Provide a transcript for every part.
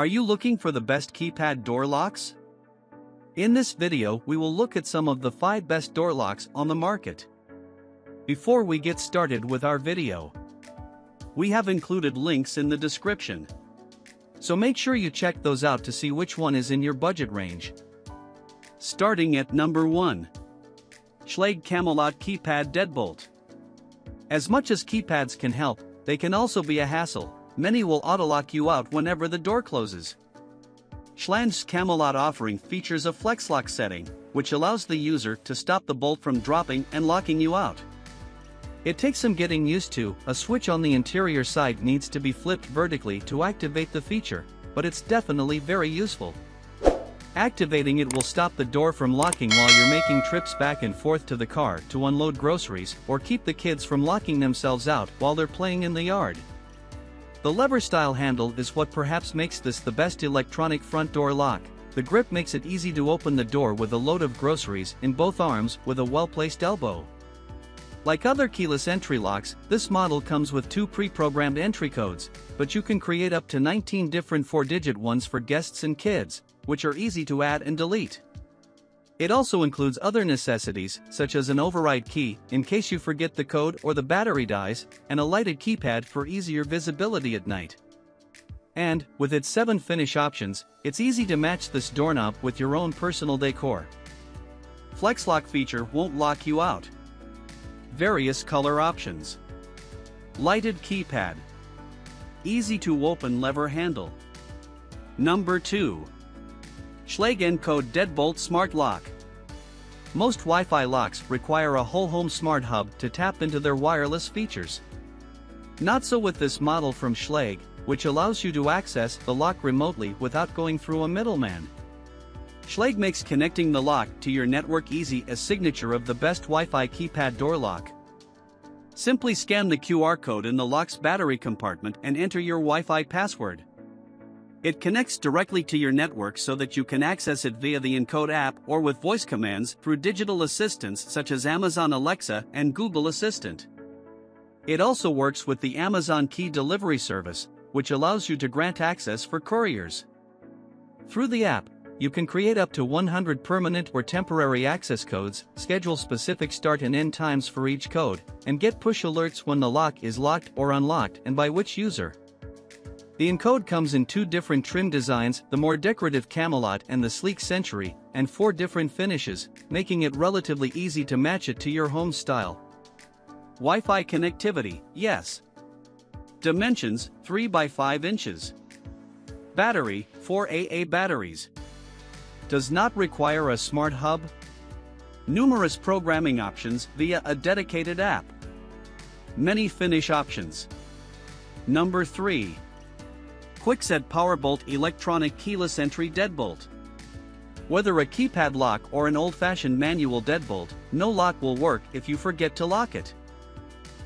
Are you looking for the best keypad door locks? In this video we will look at some of the 5 best door locks on the market. Before we get started with our video, we have included links in the description. So make sure you check those out to see which one is in your budget range. Starting at number 1. Schlage Camelot Keypad Deadbolt. As much as keypads can help, they can also be a hassle, many will auto-lock you out whenever the door closes. Schlage's Camelot offering features a flex lock setting, which allows the user to stop the bolt from dropping and locking you out. It takes some getting used to, a switch on the interior side needs to be flipped vertically to activate the feature, but it's definitely very useful. Activating it will stop the door from locking while you're making trips back and forth to the car to unload groceries or keep the kids from locking themselves out while they're playing in the yard. The lever-style handle is what perhaps makes this the best electronic front door lock. The grip makes it easy to open the door with a load of groceries in both arms with a well-placed elbow. Like other keyless entry locks, this model comes with two pre-programmed entry codes, but you can create up to 19 different 4-digit ones for guests and kids, which are easy to add and delete. It also includes other necessities, such as an override key, in case you forget the code or the battery dies, and a lighted keypad for easier visibility at night. And, with its 7 finish options, it's easy to match this doorknob with your own personal decor. Flex lock feature won't lock you out. Various color options. Lighted keypad. Easy to open lever handle. Number 2. Schlage Encode Deadbolt Smart Lock. Most Wi-Fi locks require a whole home smart hub to tap into their wireless features. Not so with this model from Schlage, which allows you to access the lock remotely without going through a middleman. Schlage makes connecting the lock to your network easy as signature of the best Wi-Fi keypad door lock. Simply scan the QR code in the lock's battery compartment and enter your Wi-Fi password. It connects directly to your network so that you can access it via the Encode app or with voice commands through digital assistants such as Amazon Alexa and Google Assistant. It also works with the Amazon Key Delivery Service, which allows you to grant access for couriers. Through the app, you can create up to 100 permanent or temporary access codes, schedule specific start and end times for each code, and get push alerts when the lock is locked or unlocked and by which user. The Encode comes in two different trim designs, the more decorative Camelot and the sleek Century, and four different finishes, making it relatively easy to match it to your home style. Wi-Fi connectivity, yes. Dimensions, 3 by 5 inches. Battery, 4 AA batteries. Does not require a smart hub. Numerous programming options via a dedicated app. Many finish options. Number 3. Kwikset PowerBolt Electronic Keyless Entry Deadbolt. Whether a keypad lock or an old-fashioned manual deadbolt, no lock will work if you forget to lock it.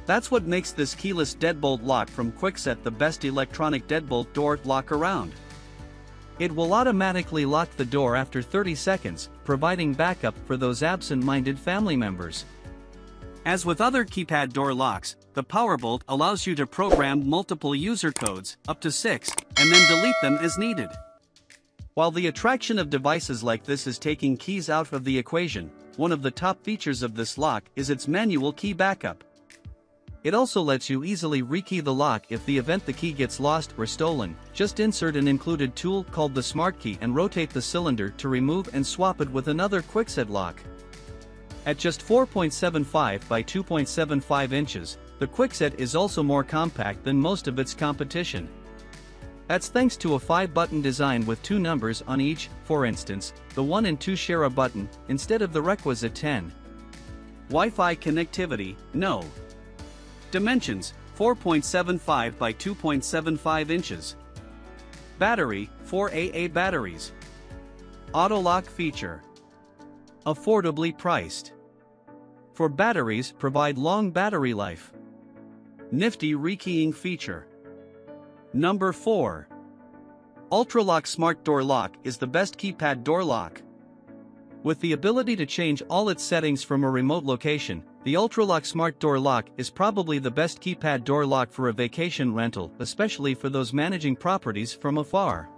That's what makes this keyless deadbolt lock from Kwikset the best electronic deadbolt door lock around. It will automatically lock the door after 30 seconds, providing backup for those absent-minded family members. As with other keypad door locks, the PowerBolt allows you to program multiple user codes, up to 6, and then delete them as needed. While the attraction of devices like this is taking keys out of the equation, one of the top features of this lock is its manual key backup. It also lets you easily rekey the lock if the event the key gets lost or stolen, just insert an included tool called the Smart Key and rotate the cylinder to remove and swap it with another Kwikset lock. At just 4.75 by 2.75 inches, the Kwikset is also more compact than most of its competition. That's thanks to a 5-button design with two numbers on each, for instance, the 1 and 2 share a button, instead of the requisite 10. Wi-Fi connectivity, no. Dimensions, 4.75 by 2.75 inches. Battery, 4 AA batteries. Auto lock feature. Affordably priced. Four batteries provide long battery life. Nifty rekeying feature. Number 4. Ultraloq Smart Door Lock is the best keypad door lock. With the ability to change all its settings from a remote location, the Ultraloq Smart Door Lock is probably the best keypad door lock for a vacation rental, especially for those managing properties from afar.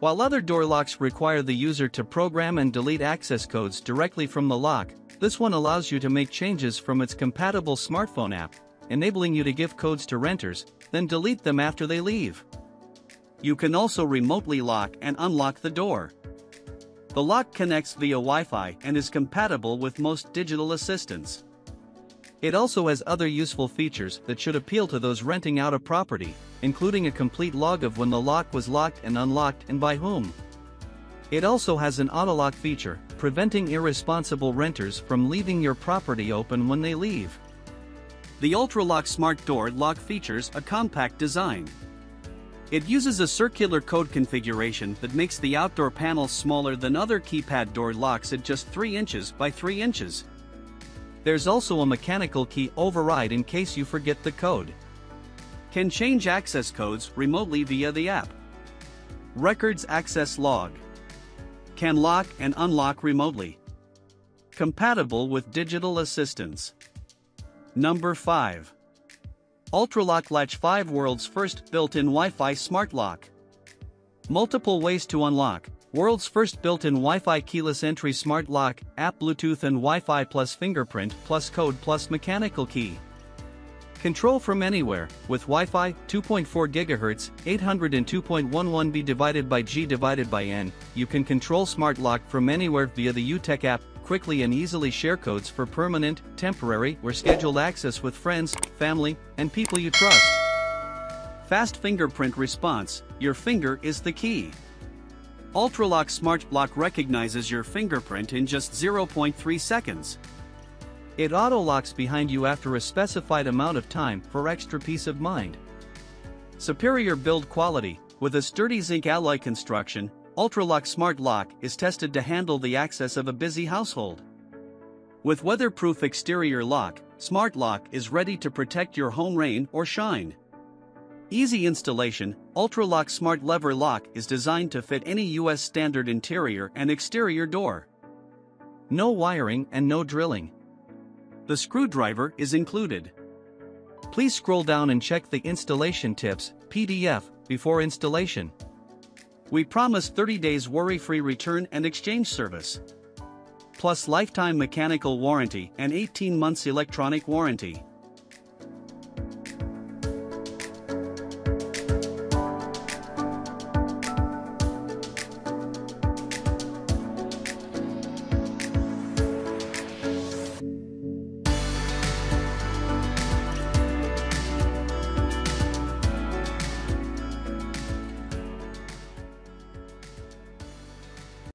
While other door locks require the user to program and delete access codes directly from the lock, this one allows you to make changes from its compatible smartphone app, enabling you to give codes to renters, then delete them after they leave. You can also remotely lock and unlock the door. The lock connects via Wi-Fi and is compatible with most digital assistants. It also has other useful features that should appeal to those renting out a property, including a complete log of when the lock was locked and unlocked and by whom. It also has an auto-lock feature, preventing irresponsible renters from leaving your property open when they leave. The Ultraloq Smart Door Lock features a compact design. It uses a circular code configuration that makes the outdoor panel smaller than other keypad door locks at just 3 inches by 3 inches. There's also a mechanical key override in case you forget the code. Can change access codes remotely via the app. Records Access Log. Can lock and unlock remotely. Compatible with digital assistants. Number 5. Ultraloq Latch 5 World's first built-in Wi-Fi smart lock. Multiple ways to unlock. World's first built-in Wi-Fi keyless entry smart lock, app Bluetooth and Wi-Fi plus fingerprint plus code plus mechanical key. Control from anywhere, with Wi-Fi, 2.4 GHz, 802.11b divided by G divided by N, you can control smart lock from anywhere via the U-tec app, quickly and easily share codes for permanent, temporary, or scheduled access with friends, family, and people you trust. Fast fingerprint response, your finger is the key. Ultraloq Smart Lock recognizes your fingerprint in just 0.3 seconds. It auto-locks behind you after a specified amount of time for extra peace of mind. Superior build quality, with a sturdy zinc alloy construction, Ultraloq Smart Lock is tested to handle the access of a busy household. With weatherproof exterior lock, Smart Lock is ready to protect your home rain or shine. Easy installation, Ultraloq Smart Lever Lock is designed to fit any US standard interior and exterior door. No wiring and no drilling. The screwdriver is included. Please scroll down and check the installation tips, PDF, before installation. We promise 30 days worry-free return and exchange service. Plus lifetime mechanical warranty and 18 months electronic warranty.